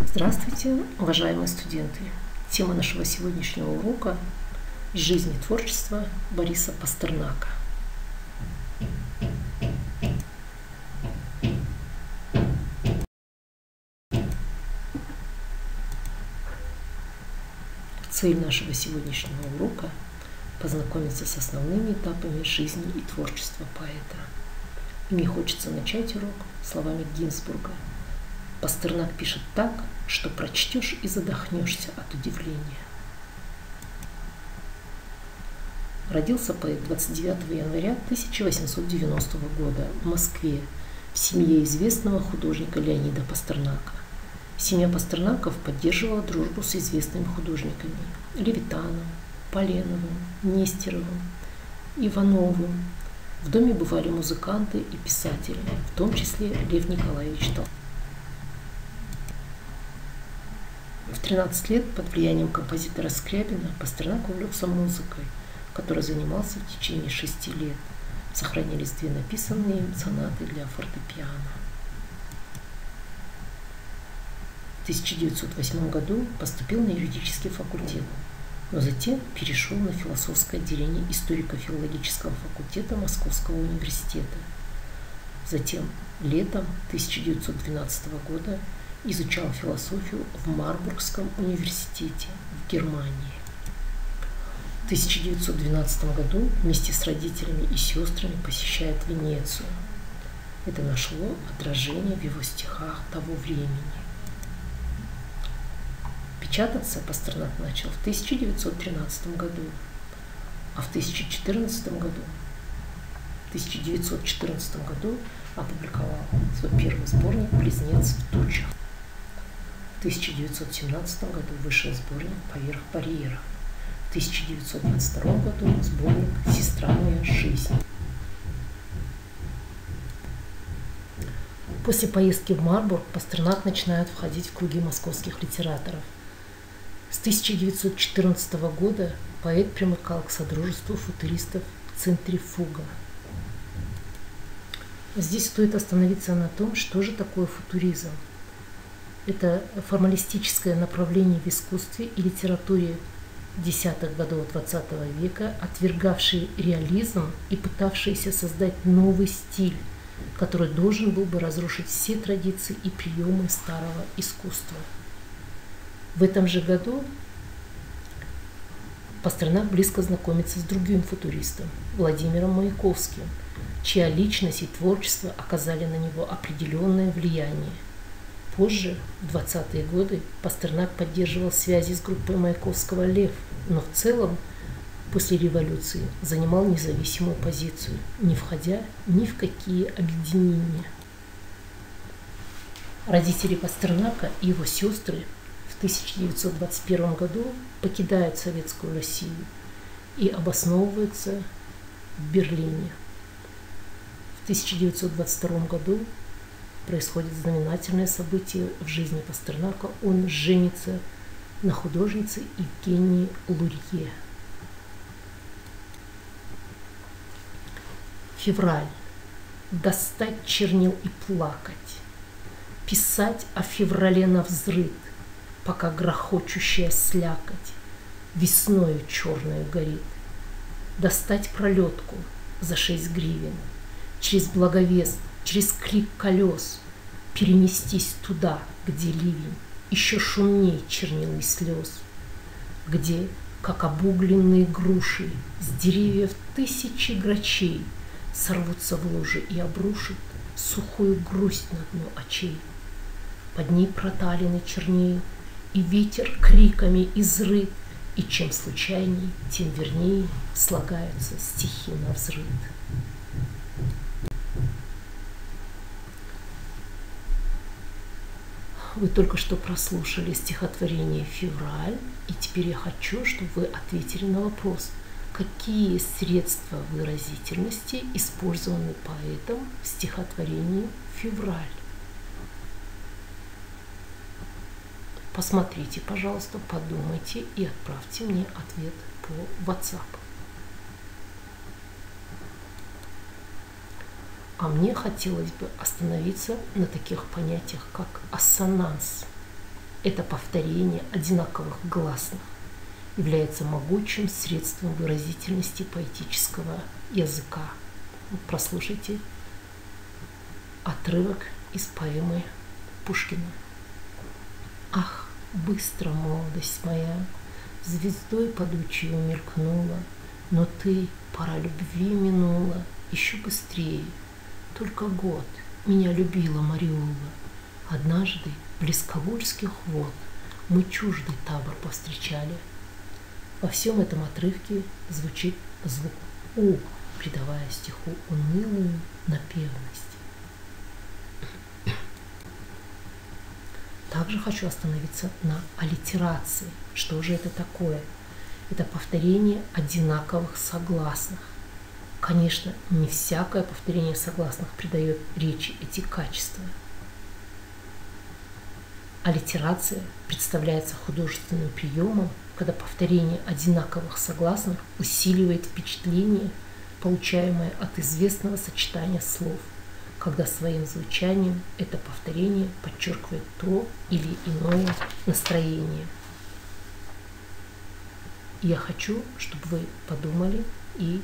Здравствуйте, уважаемые студенты! Тема нашего сегодняшнего урока – жизнь и творчество Бориса Пастернака. Цель нашего сегодняшнего урока – познакомиться с основными этапами жизни и творчества поэта. Мне хочется начать урок словами Гинзбурга – Пастернак пишет так, что прочтешь и задохнешься от удивления. Родился поэт 29 января 1890 года в Москве в семье известного художника Леонида Пастернака. Семья Пастернаков поддерживала дружбу с известными художниками Левитаном, Поленовым, Нестеровым, Ивановым. В доме бывали музыканты и писатели, в том числе Лев Николаевич Толстой. 13 лет под влиянием композитора Скрябина Пастернак увлекся музыкой, которой занимался в течение шести лет. Сохранились две написанные им сонаты для фортепиано. В 1908 году поступил на юридический факультет, но затем перешел на философское отделение историко-филологического факультета Московского университета. Затем летом 1912 года изучал философию в Марбургском университете в Германии. В 1912 году вместе с родителями и сестрами посещает Венецию. Это нашло отражение в его стихах того времени. Печататься Пастернак начал в 1913 году, а в 2014 году, в 1914 году опубликовал свой первый сборник «Близнец в тучах». В 1917 году вышел сборник «Поверх барьера». В 1922 году сборник «Сестра моя жизнь». После поездки в Марбург Пастернак начинает входить в круги московских литераторов. С 1914 года поэт примыкал к содружеству футуристов «Центрифуга». Здесь стоит остановиться на том, что же такое футуризм – это формалистическое направление в искусстве и литературе десятых годов XX века, отвергавшие реализм и пытавшиеся создать новый стиль, который должен был бы разрушить все традиции и приемы старого искусства. В этом же году Пастернак близко знакомится с другим футуристом, Владимиром Маяковским, чья личность и творчество оказали на него определенное влияние – Позже, в 20-е годы, Пастернак поддерживал связи с группой Маяковского «Лев», но в целом после революции занимал независимую позицию, не входя ни в какие объединения. Родители Пастернака и его сестры в 1921 году покидают Советскую Россию и обосновываются в Берлине. В 1922 году происходит знаменательное событие в жизни Пастернака. Он женится на художнице Евгении Лурье. Февраль. Достать чернил и плакать. Писать о феврале на взрыд, пока грохочущая слякоть весною черную горит. Достать пролетку за шесть гривен, через благовест через крик колес перенестись туда, где ливень еще шумней чернил и слез, где, как обугленные груши, с деревьев тысячи грачей сорвутся в луже и обрушат сухую грусть на дно очей. Под ней проталины чернее, и ветер криками изрыт, и чем случайней, тем вернее слагаются стихи на взрыв. Вы только что прослушали стихотворение «Февраль», и теперь я хочу, чтобы вы ответили на вопрос, какие средства выразительности использованы поэтом в стихотворении «Февраль». Посмотрите, пожалуйста, подумайте и отправьте мне ответ по WhatsApp. А мне хотелось бы остановиться на таких понятиях, как ассонанс. это повторение одинаковых гласных, является могучим средством выразительности поэтического языка. Прослушайте отрывок из поэмы Пушкина. Ах, быстро молодость моя, звездой подучью мелькнула, но ты, пора любви минула, еще быстрее. Только год меня любила Мариула. Однажды близ Кавольских вод мы чуждый табор повстречали. Во всем этом отрывке звучит звук «у», придавая стиху унылую напевность. Также хочу остановиться на аллитерации. Что же это такое? Это повторение одинаковых согласных. Конечно, не всякое повторение согласных придает речи эти качества. Аллитерация представляется художественным приемом, когда повторение одинаковых согласных усиливает впечатление, получаемое от известного сочетания слов – когда своим звучанием это повторение подчеркивает то или иное настроение. Я хочу, чтобы вы подумали и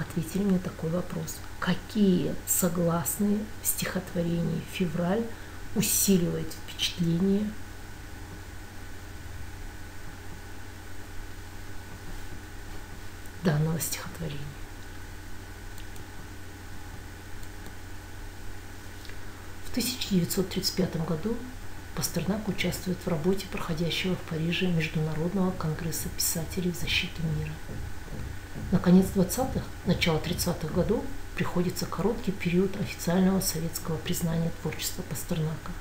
ответили мне такой вопрос. Какие согласные в стихотворении «Февраль» усиливают впечатление данного стихотворения? В 1935 году Пастернак участвует в работе проходящего в Париже Международного конгресса писателей в защиту мира. На конец 20-х, начало 30-х годов приходится короткий период официального советского признания творчества Пастернака.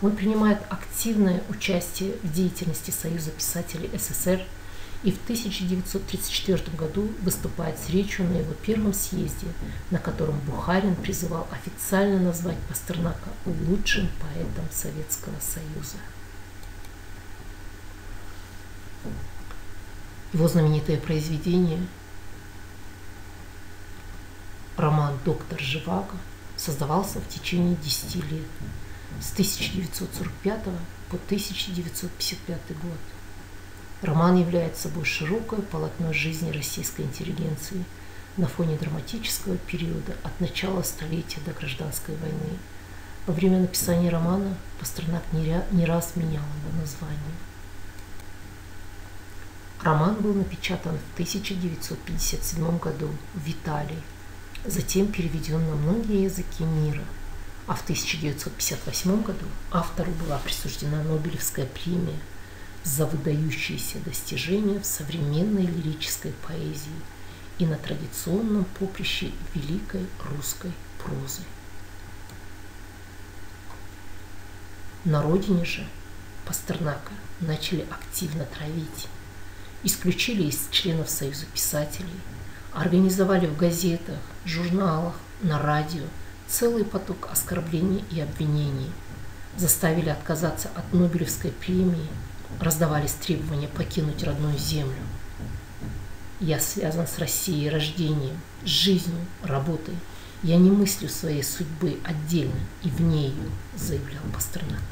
Он принимает активное участие в деятельности Союза писателей СССР – и в 1934 году выступает с речью на его первом съезде, на котором Бухарин призывал официально назвать Пастернака лучшим поэтом Советского Союза. Его знаменитое произведение роман «Доктор Живаго» создавался в течение 10 лет, с 1945 по 1955 год. Роман является собой широкое полотно жизни российской интеллигенции на фоне драматического периода от начала столетия до гражданской войны. Во время написания романа Пастернак не раз менял его название. Роман был напечатан в 1957 году в Италии, затем переведен на многие языки мира, а в 1958 году автору была присуждена Нобелевская премия – за выдающиеся достижения в современной лирической поэзии и на традиционном поприще великой русской прозы. На родине же Пастернака начали активно травить. Исключили из членов Союза писателей, организовали в газетах, журналах, на радио целый поток оскорблений и обвинений, заставили отказаться от Нобелевской премии раздавались требования покинуть родную землю. Я связан с Россией рождением, жизнью, работой. Я не мыслю своей судьбы отдельно и вне ее, заявлял Пастернак.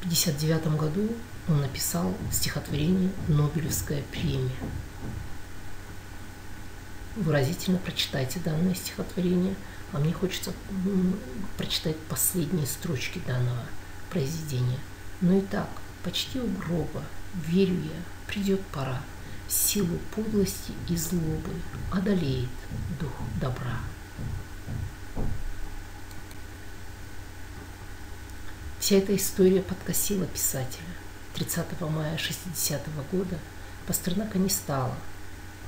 В 1959 году он написал стихотворение «Нобелевская премия». Выразительно прочитайте данное стихотворение – а мне хочется прочитать последние строчки данного произведения. Ну и так, почти у гроба, верю я, придет пора, силу подлости и злобы одолеет дух добра. Вся эта история подкосила писателя. 30 мая 60 -го года Пастернака не стало –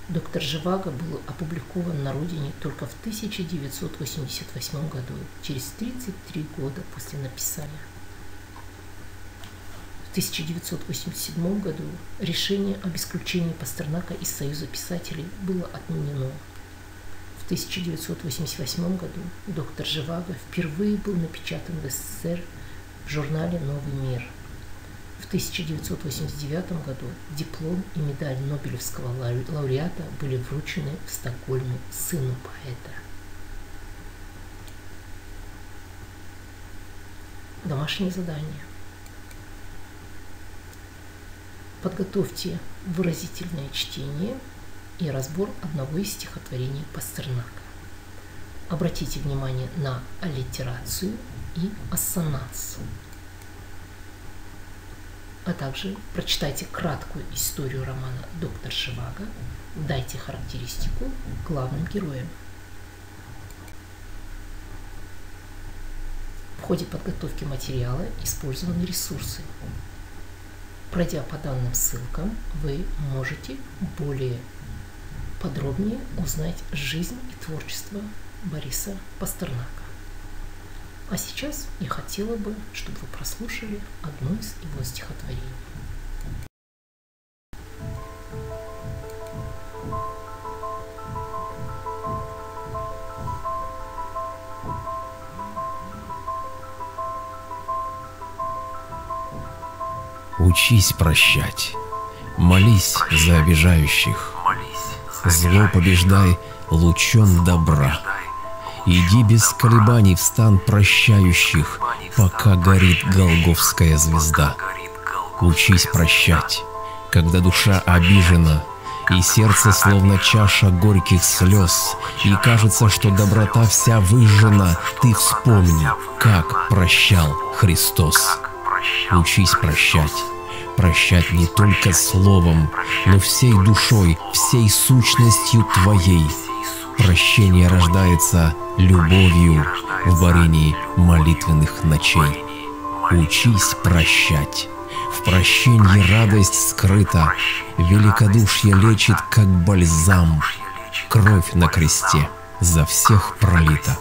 Доктор Живаго был опубликован на родине только в 1988 году, через 33 года после написания. В 1987 году решение об исключении Пастернака из Союза писателей было отменено. В 1988 году доктор Живаго впервые был напечатан в СССР в журнале «Новый мир», в 1989 году диплом и медаль Нобелевского лауреата были вручены в Стокгольме сыну поэта. домашнее задание. Подготовьте выразительное чтение и разбор одного из стихотворений Пастернака. Обратите внимание на аллитерацию и ассонанс. А также прочитайте краткую историю романа «Доктор Живаго», дайте характеристику главным героям. В ходе подготовки материала использованы ресурсы. Пройдя по данным ссылкам, вы можете более подробнее узнать жизнь и творчество Бориса Пастернака. А сейчас я хотела бы, чтобы вы прослушали одно из его стихотворений. Учись прощать, молись за обижающих, зло побеждай лучом добра. Иди без колебаний в стан прощающих, пока горит голговская звезда. Учись прощать, когда душа обижена, и сердце словно чаша горьких слез, и кажется, что доброта вся выжжена, ты вспомни, как прощал Христос. Учись прощать, прощать не только словом, но всей душой, всей сущностью твоей. Прощение рождается любовью в варении молитвенных ночей. Учись прощать. В прощении радость скрыта, великодушие лечит, как бальзам. Кровь на кресте за всех пролита.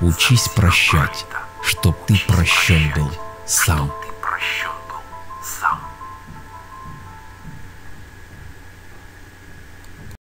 Учись прощать, чтоб ты прощен был сам.